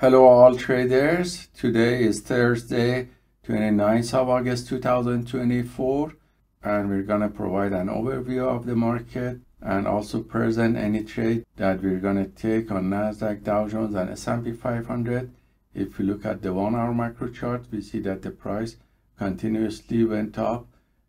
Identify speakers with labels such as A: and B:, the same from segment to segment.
A: Hello all traders. Today is Thursday, 29th of August 2024 and we're going to provide an overview of the market and also present any trade that we're going to take on Nasdaq, Dow Jones and S&P 500. If we look at the one hour macro chart, we see that the price continuously went up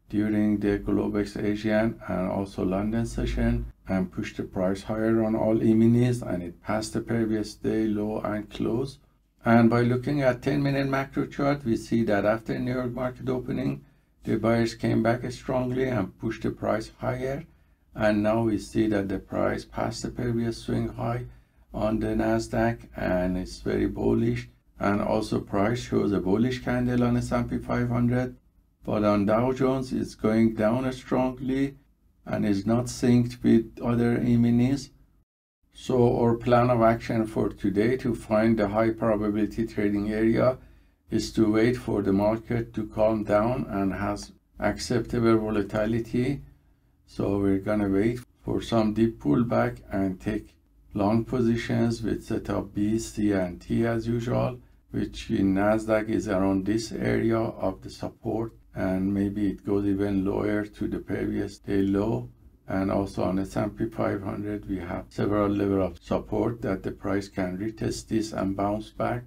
A: during the Globex Asian and also London session and pushed the price higher on all E-minis and it passed the previous day low and close. And by looking at 10 minute macro chart, we see that after New York market opening, the buyers came back strongly and pushed the price higher. And now we see that the price passed the previous swing high on the Nasdaq and it's very bullish. And also price shows a bullish candle on S&P 500 but on Dow Jones it's going down strongly and is not synced with other E-minis. So our plan of action for today to find the high probability trading area is to wait for the market to calm down and has acceptable volatility. So we're gonna wait for some deep pullback and take long positions with setup B, C, and T as usual, which in Nasdaq is around this area of the support and maybe it goes even lower to the previous day low. And also on S&P 500 we have several level of support that the price can retest this and bounce back.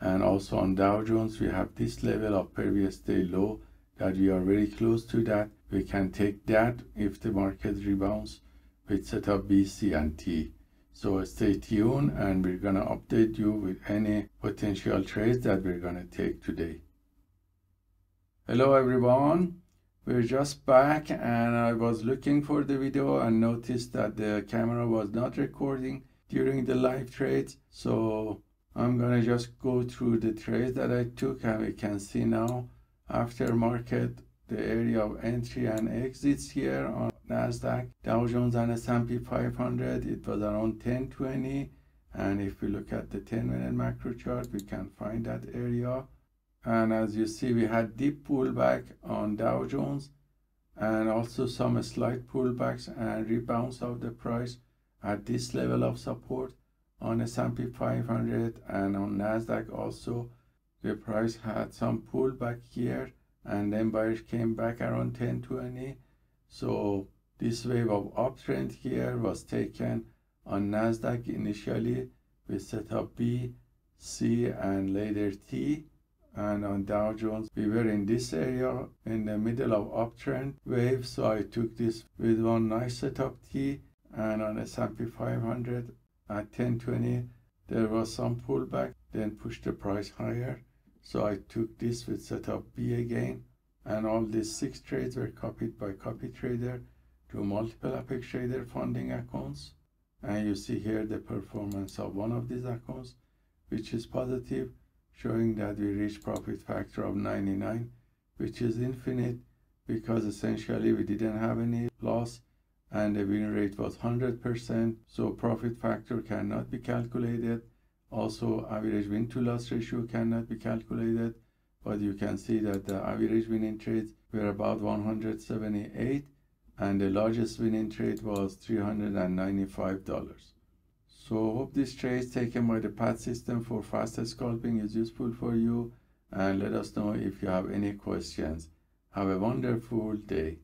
A: And also on Dow Jones we have this level of previous day low that we are very close to that. We can take that if the market rebounds with setup B, C and T. So stay tuned and we're gonna update you with any potential trades that we're gonna take today Hello everyone, we're just back and I was looking for the video and noticed that the camera was not recording during the live trades. So I'm gonna just go through the trades that I took and we can see now after market the area of entry and exits here on Nasdaq, Dow Jones and S&P 500 it was around 1020 and if we look at the 10 minute macro chart we can find that area and as you see we had deep pullback on Dow Jones and also some slight pullbacks and rebounds of the price at this level of support on S&P 500 and on Nasdaq also. The price had some pullback here and then buyers came back around 1020 so this wave of uptrend here was taken on Nasdaq initially with setup B, C and later T and on Dow Jones. We were in this area in the middle of uptrend wave so I took this with one nice setup T and on S&P 500 at 1020 there was some pullback then pushed the price higher. So I took this with setup B again and all these six trades were copied by copy trader to multiple Apex Trader funding accounts. And you see here the performance of one of these accounts which is positive showing that we reached profit factor of 99 which is infinite because essentially we didn't have any loss and the win rate was 100% so profit factor cannot be calculated. Also average win to loss ratio cannot be calculated. But you can see that the average winning trades were about 178 and the largest winning trade was $395 so I hope this trace taken by the PAAT system for faster scalping is useful for you and let us know if you have any questions. Have a wonderful day.